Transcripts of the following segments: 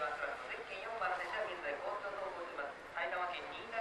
1番、4番の列車は現在交通走行中ます。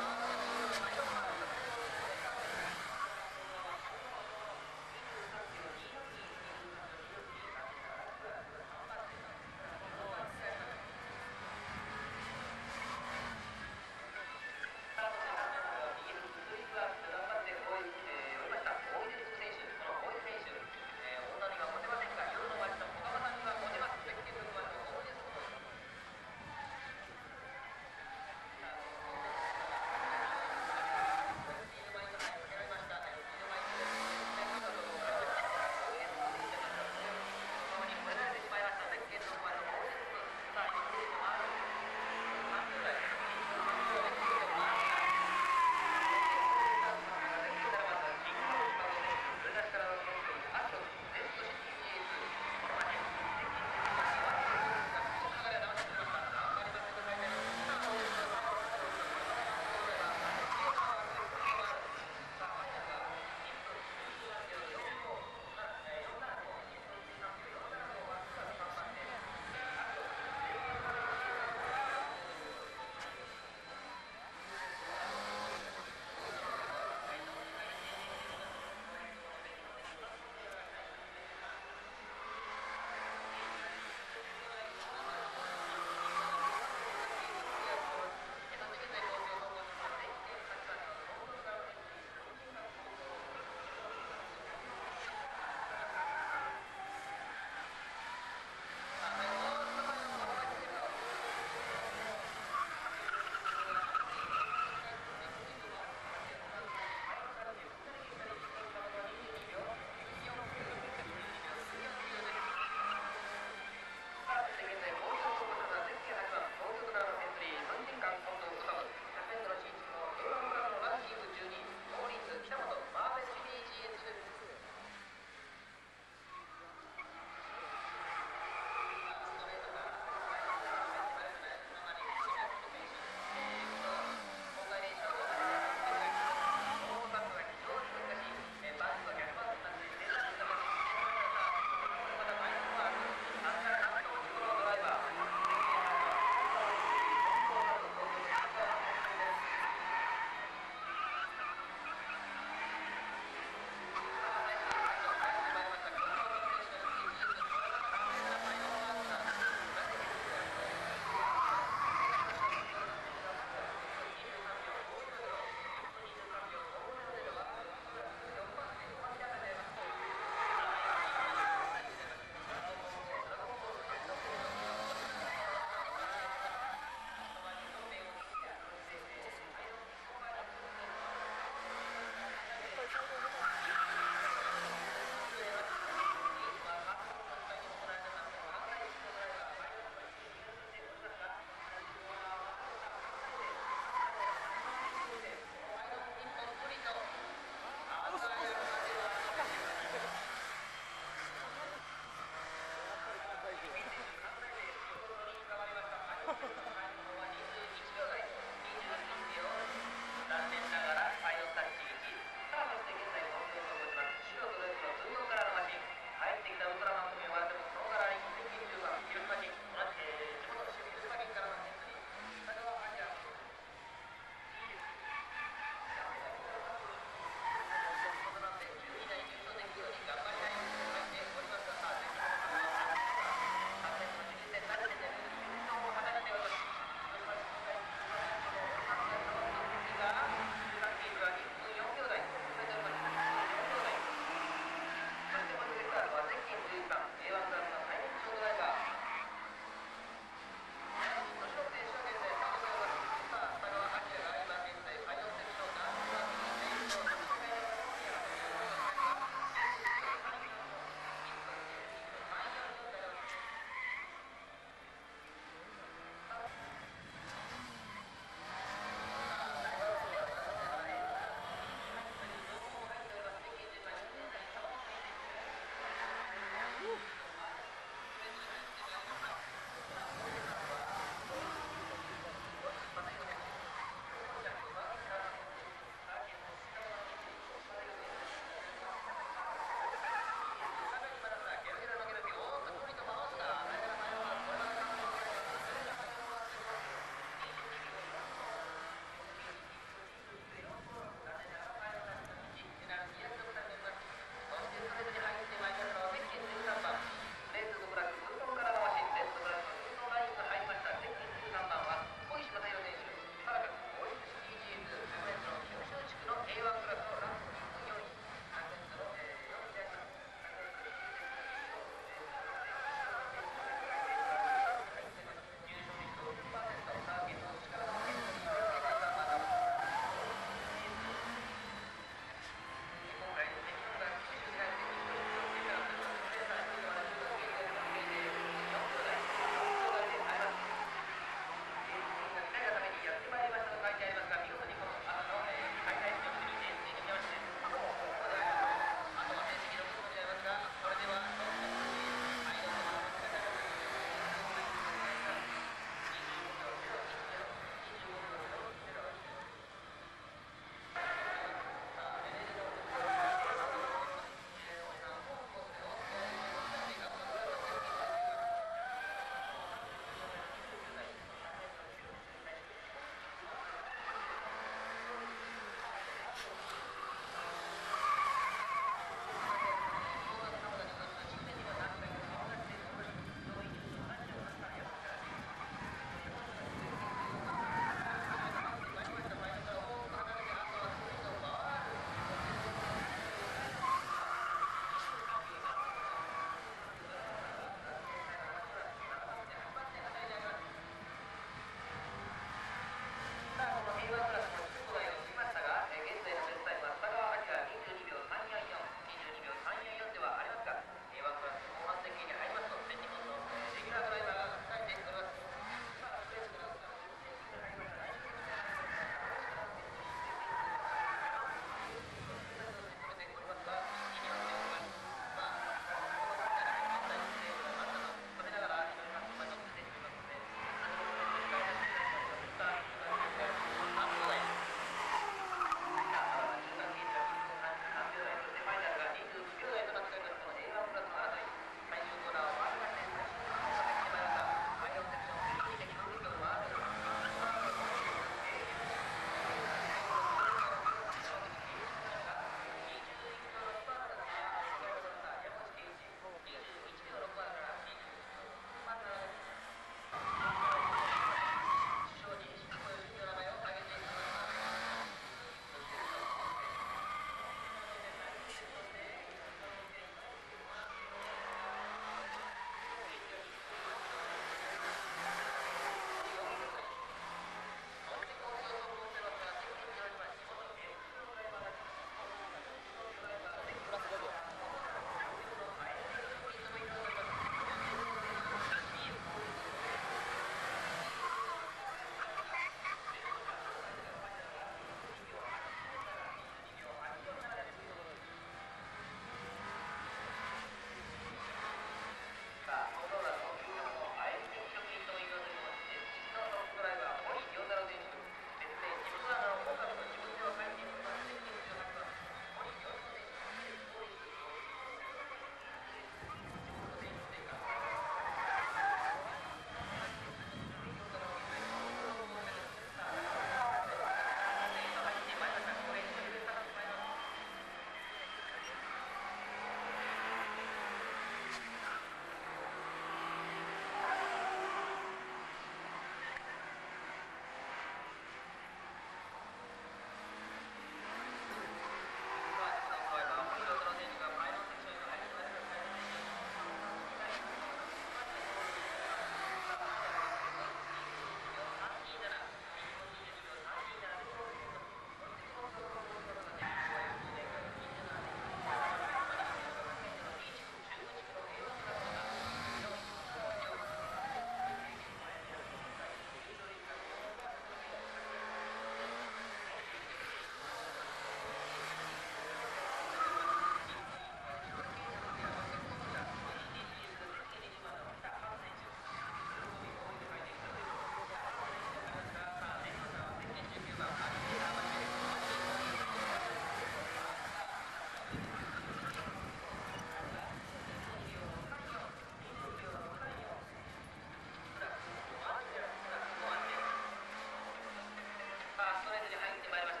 入ってまいりました。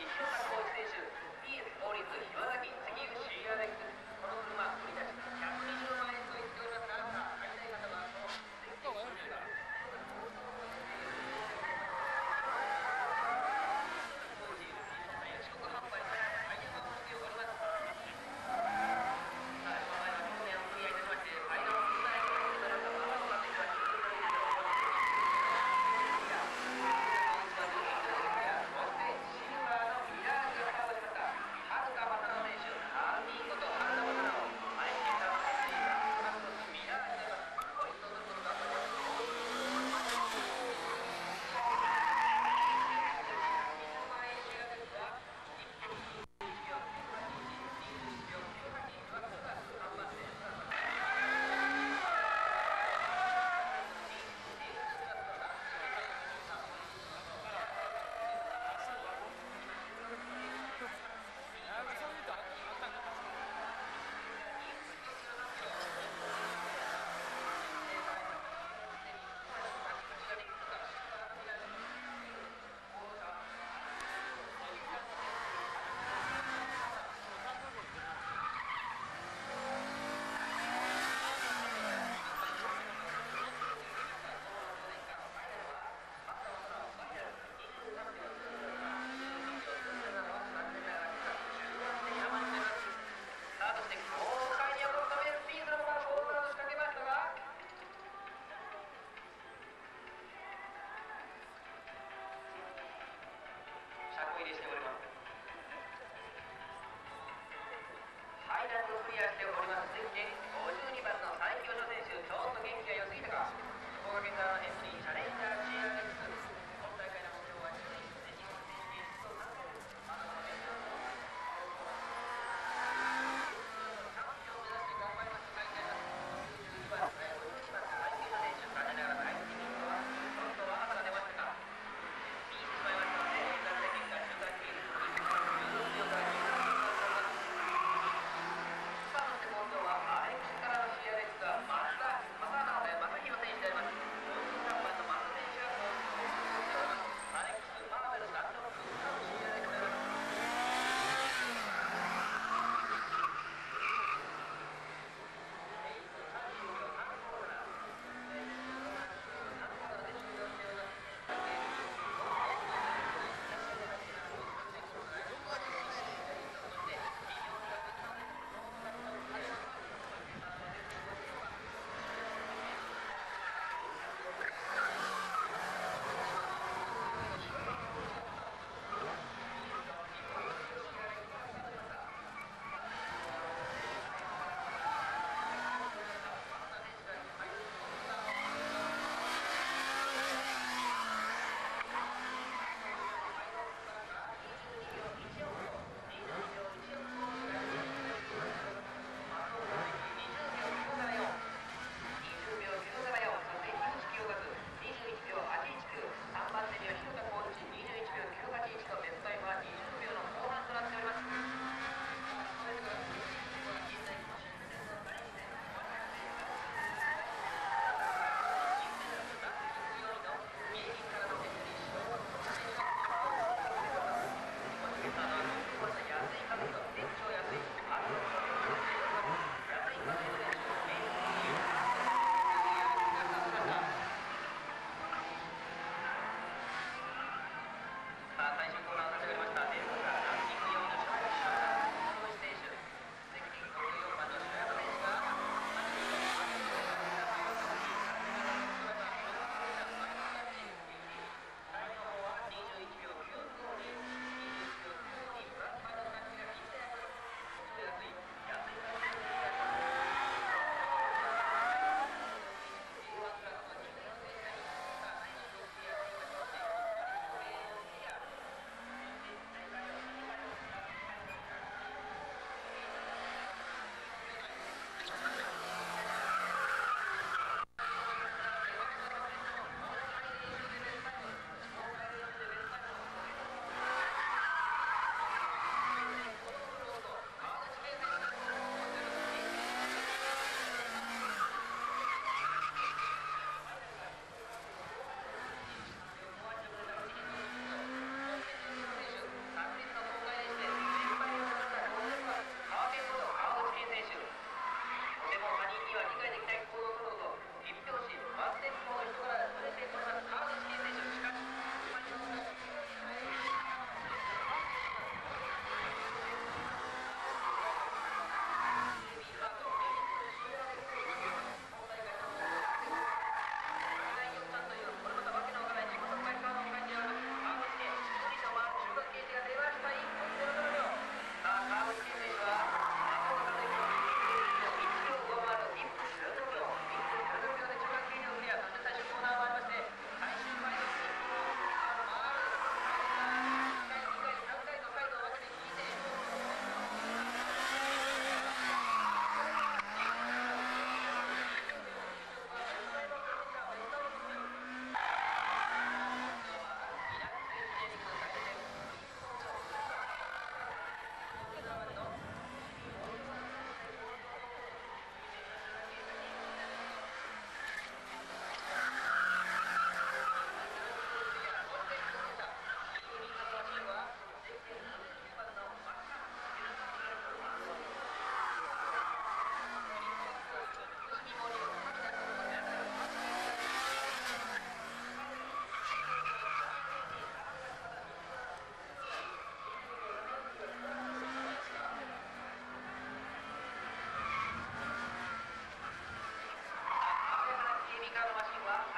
Yes. 入りしております。ハイランドクリアしております52番の最強の選手ちょっと元気が良すぎたか福岡県 ficaram assim lá.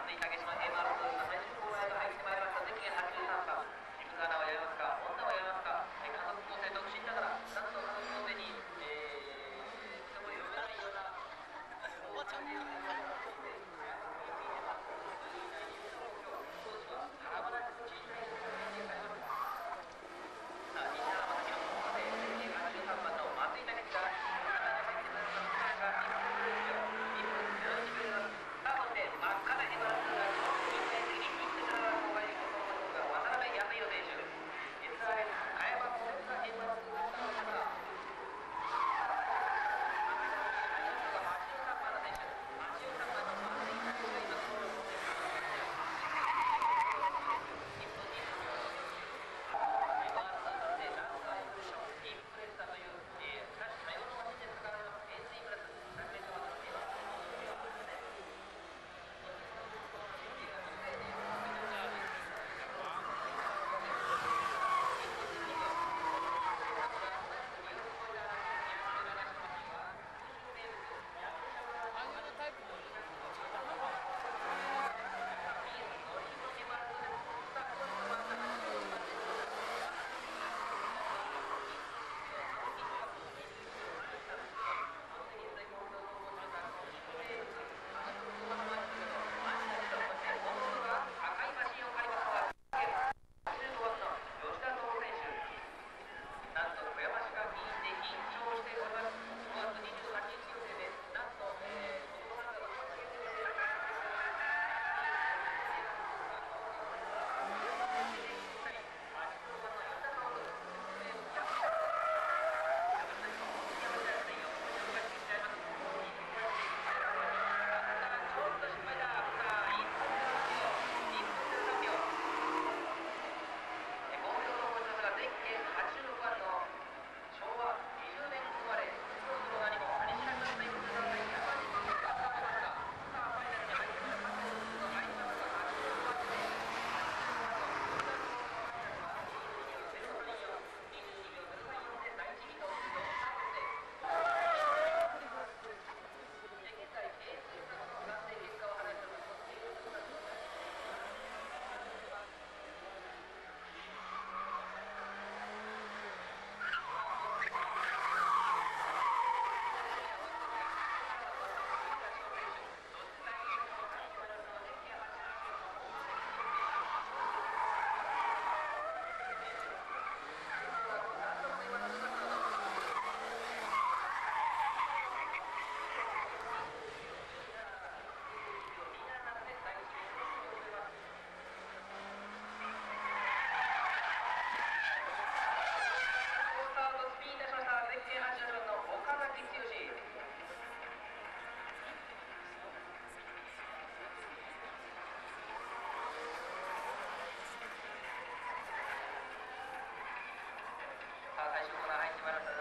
松井武の A マラソンが最終コーナー最初から入ってまいりました。